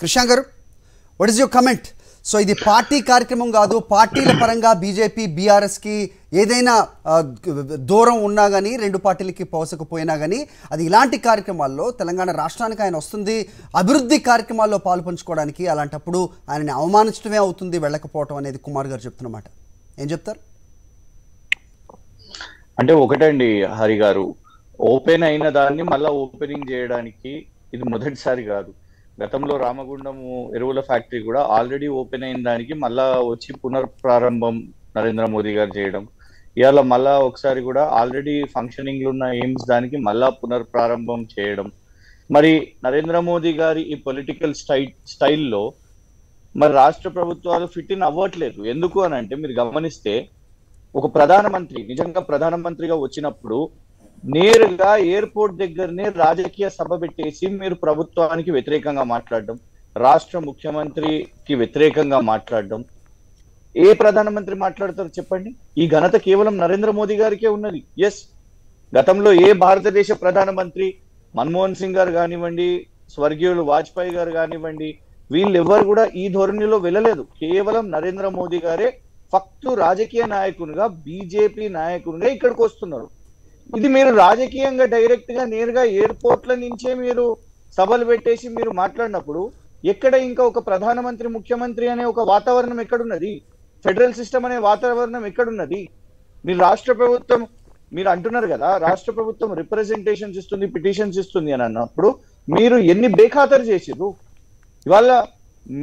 కృష్ణ గారు what is your comment so ఇది party కార్యక్రమం కాదు పార్టీల పరంగా బీజేపీ బీఆర్ఎస్కి ఏదైనా దూరం ఉన్నా కానీ రెండు పార్టీలకి పోసకపోయినా కానీ అది ఇలాంటి కార్యక్రమాల్లో తెలంగాణ రాష్ట్రానికి ఆయన వస్తుంది అభివృద్ధి కార్యక్రమాల్లో పాల్పంచుకోవడానికి అలాంటప్పుడు ఆయనని అవమానించడమే అవుతుంది వెళ్ళకపోవటం అనేది కుమార్ గారు చెప్తున్నమాట ఏం చెప్తారు? అంటే ఒకటండి హరి గారు ఓపెన్ అయిన దాన్ని మళ్ళీ ఓపెనింగ్ చేయడానికి ఇది మొదటిసారి కాదు. గతంలో రామగుండము ఎరువుల ఫ్యాక్టరీ కూడా ఆల్రెడీ ఓపెన్ అయిన దానికి మళ్ళా వచ్చి పునర్ప్రారంభం నరేంద్ర మోదీ గారు చేయడం. ఇవాళ మళ్ళా ఒకసారి కూడా ఆల్రెడీ ఫంక్షనింగ్లో ఉన్న ఎయిమ్స్ దానికి మళ్ళా పునర్ప్రారంభం చేయడం. మరి నరేంద్ర మోదీ గారి ఈ పొలిటికల్ స్టై స్టైల్లో మరి రాష్ట్ర ప్రభుత్వాలు ఫిట్ ఇన్ అవ్వట్లేదు. ఎందుకు అని అంటే మీరు గమనిస్తే ఒక ప్రధానమంత్రి నిజంగా ప్రధానమంత్రిగా వచ్చినప్పుడు నేరుగా ఎయిర్పోర్ట్ దగ్గరనే రాజకీయ సభ పెట్టేసి మీరు ప్రభుత్వానికి వ్యతిరేకంగా మాట్లాడడం రాష్ట్ర ముఖ్యమంత్రికి వ్యతిరేకంగా మాట్లాడడం. ఏ ప్రధానమంత్రి మాట్లాడతారు చెప్పండి? ఈ ఘనత కేవలం నరేంద్ర మోదీ గారికే ఉన్నది. ఎస్ గతంలో ఏ భారతదేశ ప్రధానమంత్రి మన్మోహన్ సింగ్ గారు కానివ్వండి స్వర్గీయులు వాజ్పేయి గారు కానివ్వండి వీళ్ళెవ్వరు కూడా ఈ ధోరణిలో వెళ్ళలేదు. కేవలం నరేంద్ర మోదీ గారే ఫక్తు రాజకీయ నాయకునిగా బీజేపీ నాయకునిగా ఇక్కడికి వస్తున్నారు. ఇది మీరు రాజకీయంగా డైరెక్ట్గా నేరుగా ఎయిర్పోర్ట్ల నుంచే మీరు సభలు పెట్టేసి మీరు మాట్లాడినప్పుడు ఎక్కడ ఇంకా ఒక ప్రధానమంత్రి ముఖ్యమంత్రి అనే ఒక వాతావరణం ఎక్కడున్నది? ఫెడరల్ సిస్టమ్ అనే వాతావరణం ఎక్కడున్నది? మీరు రాష్ట్ర ప్రభుత్వం మీరు అంటున్నారు కదా రాష్ట్ర ప్రభుత్వం రిప్రజెంటేషన్స్ ఇస్తుంది పిటిషన్స్ ఇస్తుంది అని అన్నప్పుడు మీరు ఎన్ని బేఖాతరు చేసిర్రు? ఇవాళ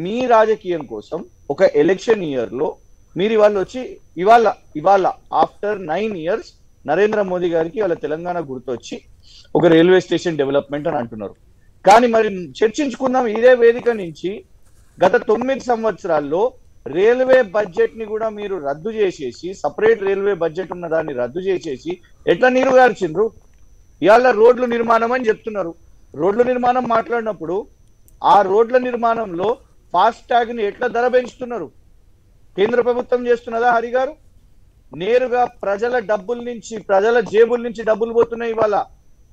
మీ రాజకీయం కోసం ఒక ఎలక్షన్ ఇయర్లో మీరు ఇవాళ వచ్చి ఇవాళ ఇవాళ after nine years Narendra Modi గారికి వాళ్ళ తెలంగాణ గుర్తొచ్చి ఒక రైల్వే స్టేషన్ డెవలప్మెంట్ అని అంటున్నారు. కానీ మరి చర్చించుకుందాం ఇదే వేదిక నుంచి గత తొమ్మిది సంవత్సరాల్లో రైల్వే బడ్జెట్ని కూడా మీరు రద్దు చేసేసి సపరేట్ రైల్వే బడ్జెట్ ఉన్న దాన్ని రద్దు చేసేసి ఎట్లా నీరుగార్చిండ్రు ఇవాళ రోడ్లు నిర్మాణం అని చెప్తున్నారు. రోడ్ల నిర్మాణం మాట్లాడినప్పుడు ఆ రోడ్ల నిర్మాణంలో ఫాస్ట్ ట్యాగ్ని ఎట్లా ధర పెంచుతున్నారు? కేంద్ర ప్రభుత్వం చేస్తున్నదా హరి గారు నేరుగా ప్రజల డబ్బుల నుంచి ప్రజల జేబుల నుంచి డబ్బులు పోతున్నాయి ఇవాళ.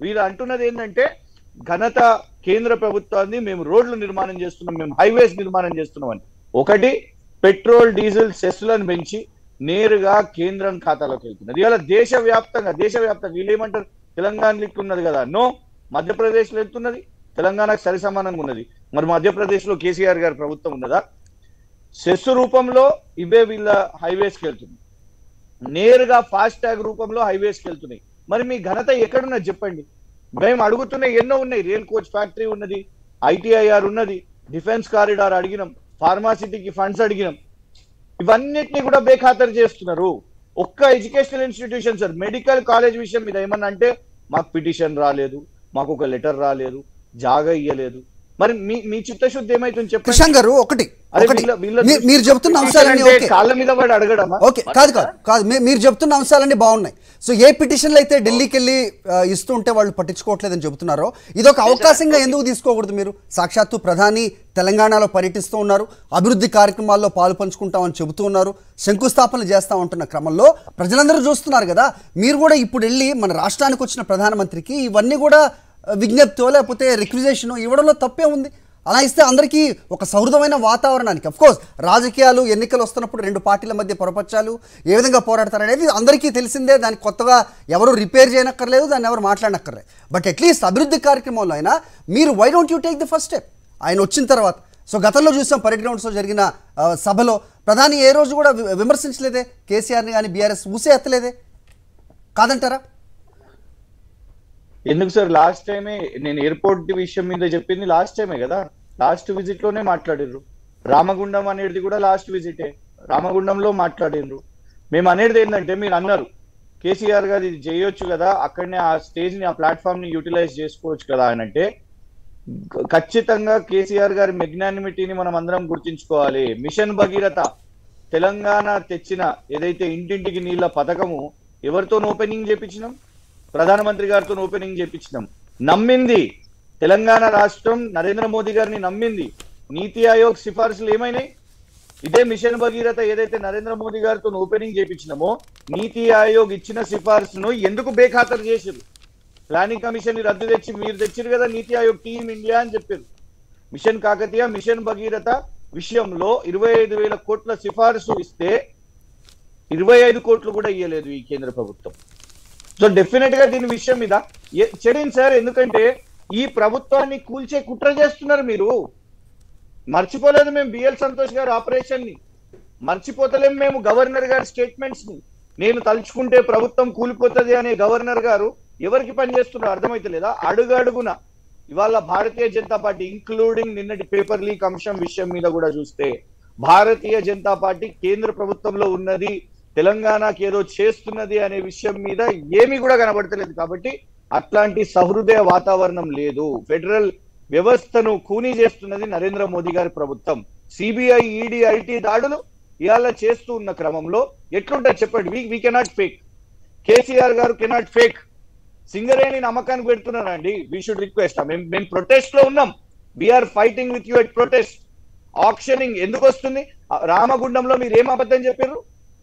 వీరు అంటున్నది ఏంటంటే ఘనత కేంద్ర ప్రభుత్వాన్ని మేము రోడ్లు నిర్మాణం చేస్తున్నాం మేము హైవేస్ నిర్మాణం చేస్తున్నాం అని. ఒకటి పెట్రోల్ డీజిల్ సెస్లను పెంచి నేరుగా కేంద్రం ఖాతాలోకి వెళ్తున్నది. ఇవాళ దేశవ్యాప్తంగా దేశవ్యాప్తంగా వీళ్ళు ఏమంటారు? తెలంగాణ ఉన్నది కదా. నో మధ్యప్రదేశ్లో వెళ్తున్నది. తెలంగాణకు సరి సమానంగా ఉన్నది. మరి మధ్యప్రదేశ్లో కేసీఆర్ గారి ప్రభుత్వం ఉన్నదా? సెస్ రూపంలో ఇవే వీళ్ళ హైవేస్కి వెళ్తుంది నేరుగా ఫాస్ట్ ట్యాగ్ రూపంలో హైవేస్కి వెళ్తున్నాయి. మరి మీ ఘనత ఎక్కడున్నది చెప్పండి. మేము అడుగుతున్నాయి ఎన్నో ఉన్నాయి. రేల్ కోచ్ ఫ్యాక్టరీ ఉన్నది ఐటీఐఆర్ ఉన్నది డిఫెన్స్ కారిడార్ అడిగినాం ఫార్మాసిటీకి ఫండ్స్ అడిగినాం. ఇవన్నిటిని కూడా బేఖాతరు చేస్తున్నారు. ఒక్క educational institution sir medical college విషయం మీద ఏమన్నా అంటే మాకు పిటిషన్ రాలేదు మాకు ఒక లెటర్ రాలేదు జాగా ఇయ్యలేదు. మరి మీ మీ చిత్తశుద్ధి ఏమైతుంది చెప్పండి? కృష్ణ గారు ఒకటి మీరు చెప్తున్న అంశాలన్నీ కాళ్ళ మీద పడి అడగడమా? ఓకే కాదు కాదు? కాదు మీరు చెప్తున్న అంశాలన్నీ బాగున్నాయి. సో ఏ పిటిషన్లు అయితే ఢిల్లీకి వెళ్ళి ఇస్తుంటే వాళ్ళు పట్టించుకోవట్లేదని చెబుతున్నారో ఇదొక అవకాశంగా ఎందుకు తీసుకోకూడదు మీరు? సాక్షాత్తు ప్రధాని తెలంగాణలో పర్యటిస్తూ ఉన్నారు అభివృద్ధి కార్యక్రమాల్లో పాలు పంచుకుంటామని చెబుతూ ఉన్నారు శంకుస్థాపనలు చేస్తా ఉంటున్న క్రమంలో ప్రజలందరూ చూస్తున్నారు కదా మీరు కూడా ఇప్పుడు వెళ్ళి మన రాష్ట్రానికి వచ్చిన ప్రధానమంత్రికి ఇవన్నీ కూడా విజ్ఞప్తో లేకపోతే రిక్విజేషన్ ఇవ్వడంలో తప్పే ఉంది. అలా ఇస్తే అందరికీ ఒక సౌహృదమైన వాతావరణానికి కోర్స్ రాజకీయాలు ఎన్నికలు వస్తున్నప్పుడు రెండు పార్టీల మధ్య పొరపచ్చాలు ఏ విధంగా పోరాడతారు అనేది అందరికీ తెలిసిందే. దాన్ని కొత్తగా ఎవరు రిపేర్ చేయనక్కర్లేదు దాన్ని ఎవరు మాట్లాడనక్కర్లేదు. బట్ అట్లీస్ట్ అభివృద్ధి కార్యక్రమంలో అయినా మీరు why don't you take the first step ఆయన వచ్చిన తర్వాత. సో గతంలో చూసాం పరేడ్ గ్రౌండ్స్లో జరిగిన సభలో ప్రధాని ఏ రోజు కూడా విమర్శించలేదే. కేసీఆర్ని కానీ బీఆర్ఎస్ ఊసే ఎత్తలేదే కాదంటారా? ఎందుకు సార్ లాస్ట్ టైమే నేను ఎయిర్పోర్ట్ విషయం మీద చెప్పింది లాస్ట్ టైమే కదా? లాస్ట్ విజిట్లోనే మాట్లాడిర్రు. రామగుండం అనేది కూడా లాస్ట్ విజిటే. రామగుండంలో మాట్లాడినరు మేము అనేది ఏంటంటే మీరు అన్నారు. కేసీఆర్ గారు ఇది చేయొచ్చు కదా అక్కడనే ఆ స్టేజ్ని ఆ ప్లాట్ఫామ్ని యూటిలైజ్ చేసుకోవచ్చు కదా అని అంటే ఖచ్చితంగా కేసీఆర్ గారి మెగ్నానిమిటీని మనం అందరం గుర్తించుకోవాలి. మిషన్ భగీరథ తెలంగాణ తెచ్చిన ఏదైతే ఇంటింటికి నీళ్ళ పథకము ఎవరితో ఓపెనింగ్ చేపించినాం? ప్రధానమంత్రి గారితో ఓపెనింగ్ చేపించినాం. నమ్మింది. తెలంగాణ రాష్ట్రం నరేంద్ర మోదీ గారిని నమ్మింది. నీతి ఆయోగ్ సిఫార్సులు ఏమైనాయి? ఇదే మిషన్ భగీరథ ఏదైతే నరేంద్ర మోదీ గారితో ఓపెనింగ్ చేపించినామో నీతి ఆయోగ్ ఇచ్చిన సిఫార్సును ఎందుకు బేఖాతరు చేసారు ప్లానింగ్ కమిషన్ని రద్దు తెచ్చి మీరు తెచ్చారు కదా నీతి ఆయోగ్ టీమ్ ఇండియా అని చెప్పారు మిషన్ కాకతీయ మిషన్ భగీరథ విషయంలో ఇరవై ఐదు వేల కోట్ల సిఫార్సు ఇస్తే ఇరవై ఐదు కోట్లు కూడా ఇవ్వలేదు ఈ కేంద్ర ప్రభుత్వం. సో డెఫినెట్గా దీని విషయం మీద ఏ- చెడింది సార్ ఎందుకంటే ఈ ప్రభుత్వాన్ని కూల్చే కుట్ర చేస్తున్నారు మీరు. మర్చిపోలేదు మేము బిఎల్ సంతోష్ గారు ఆపరేషన్ని. మర్చిపోతలేం మేము గవర్నర్ గారి స్టేట్మెంట్స్ని. నేను తలుచుకుంటే ప్రభుత్వం కూలిపోతుంది అనే గవర్నర్ గారు ఎవరికి పనిచేస్తున్నారో అర్థమైతలేదా? అడుగడుగున ఇవాళ భారతీయ జనతా పార్టీ ఇంక్లూడింగ్ నిన్నటి పేపర్ లీక్ అంశం విషయం మీద కూడా చూస్తే భారతీయ జనతా పార్టీ కేంద్ర ప్రభుత్వంలో ఉన్నది తెలంగాణకి ఏదో చేస్తున్నది అనే విషయం మీద ఏమీ కూడా కనబడతలేదు కాబట్టి అట్లాంటి సహృదయ వాతావరణం లేదు. ఫెడరల్ వ్యవస్థను కూనీ చేస్తున్నది నరేంద్ర మోదీ గారి ప్రభుత్వం. సిబిఐ ఈడీ ఐటీ దాడులు ఇవాళ చేస్తూ ఉన్న క్రమంలో ఎట్లుంటుంది చెప్పండి. We we cannot fake KCR గారు కెనాట్ ఫేక్ సింగరేణి నమ్మకానికి పెడుతున్నారండి. వీ షుడ్ రిక్వెస్ట్ మేము మేము ప్రొటెస్ట్లో ఉన్నాం. We are fighting with you at protest auctioning ఎందుకు వస్తుంది? రామగుండంలో మీరు ఏం అబద్ధం చెప్పారు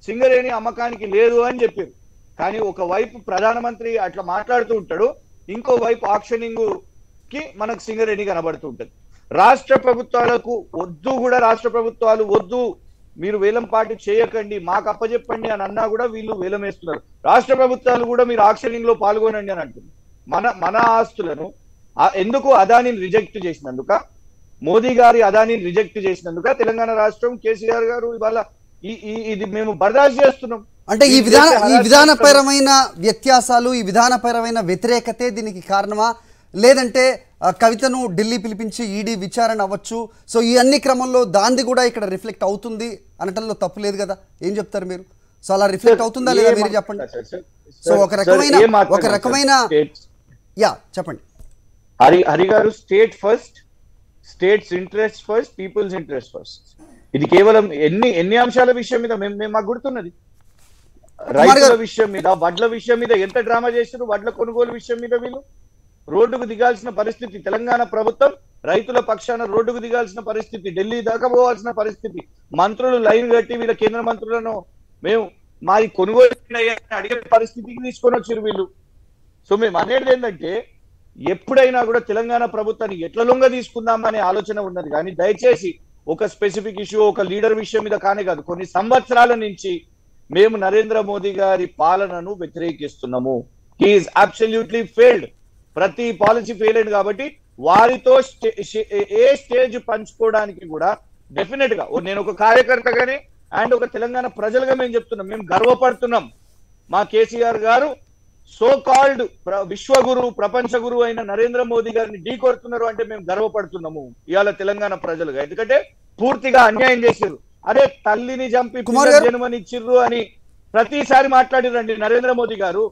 సింగరేణి అమ్మకానికి లేదు అని చెప్పారు. కానీ ఒకవైపు ప్రధానమంత్రి అట్లా మాట్లాడుతూ ఉంటాడు ఇంకో వైపు కి మనకు సింగరేణి కనబడుతూ ఉంటుంది. రాష్ట్ర ప్రభుత్వాలకు వద్దు కూడా రాష్ట్ర ప్రభుత్వాలు వద్దు మీరు వేలం పాటు చేయకండి మాకు అప్పచెప్పండి అని అన్నా కూడా వీళ్ళు వేలం వేస్తున్నారు. రాష్ట్ర ప్రభుత్వాలు కూడా మీరు ఆక్షనింగ్లో పాల్గొనండి అని అంటుంది మన మన ఆస్తులను ఎందుకు అదానిని రిజెక్ట్ చేసినందుక? మోదీ గారి అదానిని రిజెక్ట్ చేసినందుక? తెలంగాణ రాష్ట్రం కేసీఆర్ గారు ఇవాళ ఇది మేము బర్దాష్ చేస్తున్నాం. అంటే ఈ విధాన ఈ విధానపరమైన వ్యత్యాసాలు ఈ విధానపరమైన వ్యతిరేకతే దీనికి కారణమా? లేదంటే కవితను ఢిల్లీ పిలిపించి ఈడీ విచారణ అవ్వచ్చు. సో ఈ అన్ని క్రమంలో దాంది కూడా ఇక్కడ రిఫ్లెక్ట్ అవుతుంది అనటంలో తప్పు లేదు కదా? ఏం చెప్తారు మీరు? సో అలా రిఫ్లెక్ట్ అవుతుందా లేదా మీరు చెప్పండి? సో ఒక రకమైన ఒక రకమైన యా చెప్పండి. హరి హరి గారు state first states interest first people's interest first. ఇది కేవలం ఎన్ని ఎన్ని అంశాల విషయం మీద మేము మేము మాకు గుర్తున్నది. రైతుల. విషయం మీద వడ్ల విషయం మీద ఎంత డ్రామా చేశారు వడ్ల కొనుగోలు విషయం మీద వీళ్ళు? రోడ్డుకు దిగాల్సిన పరిస్థితి తెలంగాణ ప్రభుత్వం రైతుల పక్షాన రోడ్డుకు దిగాల్సిన పరిస్థితి ఢిల్లీ దాకా పోవాల్సిన పరిస్థితి. మంత్రులు లైన్ కట్టి వీళ్ళ కేంద్ర మంత్రులను మేము మాది కొనుగోలు అడిగే పరిస్థితికి తీసుకొని వచ్చారు వీళ్ళు. సో మేము అనేది ఏంటంటే ఎప్పుడైనా కూడా తెలంగాణ ప్రభుత్వాన్ని ఎట్ల లొంగ తీసుకుందాం అనే ఆలోచన ఉన్నది. కానీ దయచేసి ఒక స్పెసిఫిక్ ఇష్యూ ఒక లీడర్ విషయం మీద కానే కాదు. కొన్ని సంవత్సరాల నుంచి మేము నరేంద్ర మోదీ గారి పాలనను వ్యతిరేకిస్తున్నాము. హీఈస్ అబ్సల్యూట్లీ ఫెయిల్డ్ ప్రతి పాలసీ ఫెయిల్ అయింది కాబట్టి వారితో ఏ స్టేజ్ పంచుకోవడానికి కూడా డెఫినెట్గా నేను ఒక కార్యకర్తగానే అండ్ ఒక తెలంగాణ ప్రజలుగా మేము చెప్తున్నాం. మేము గర్వపడుతున్నాం. మా కేసీఆర్ గారు సో కాల్డ్ విశ్వగురు ప్రపంచ గురువు అయిన నరేంద్ర మోదీ గారిని ఢీ కొడుతున్నారు అంటే మేము గర్వపడుతున్నాము. ఇవాళ తెలంగాణ ప్రజలుగా. ఎందుకంటే పూర్తిగా అన్యాయం చేశారు అదే తల్లిని చంపి. జన్మనిచ్చిర్రు అని ప్రతిసారి మాట్లాడిరండి నరేంద్ర మోదీ గారు